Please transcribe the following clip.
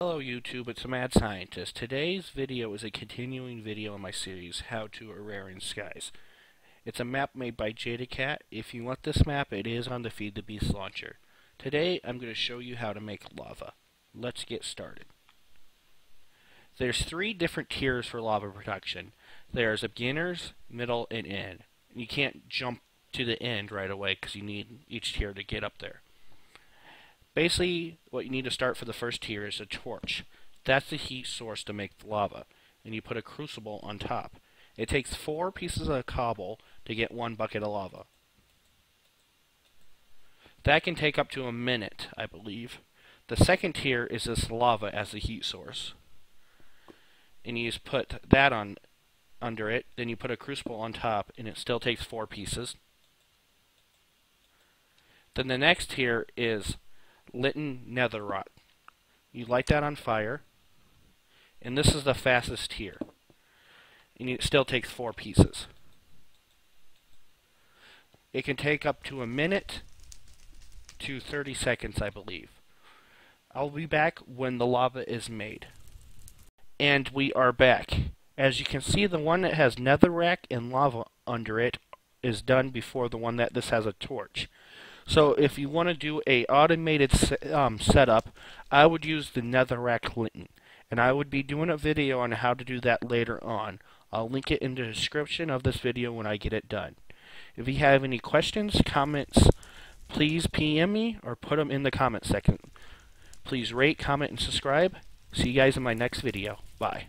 Hello YouTube, it's a Mad Scientist. Today's video is a continuing video in my series, How to Agrarian Skies. It's a map made by Jadedcat. If you want this map, it is on the Feed the Beast launcher. Today, I'm going to show you how to make lava. Let's get started. There's three different tiers for lava production. There's a beginners, middle, and end. You can't jump to the end right away because you need each tier to get up there. Basically, what you need to start for the first tier is a torch. That's the heat source to make the lava, and you put a crucible on top. It takes four pieces of cobble to get one bucket of lava. That can take up to a minute, I believe. The second tier is this lava as the heat source. And you just put that on under it, then you put a crucible on top, and it still takes four pieces. Then the next tier is Litten netherrack. You light that on fire, and this is the fastest here. And it still takes four pieces. It can take up to a minute to 30 seconds, I believe. I'll be back when the lava is made. And we are back. As you can see, the one that has netherrack and lava under it is done before the one that this has a torch. So if you want to do a automated um, setup, I would use the Netherrack Litten. And I would be doing a video on how to do that later on. I'll link it in the description of this video when I get it done. If you have any questions, comments, please PM me or put them in the comment section. Please rate, comment, and subscribe. See you guys in my next video. Bye.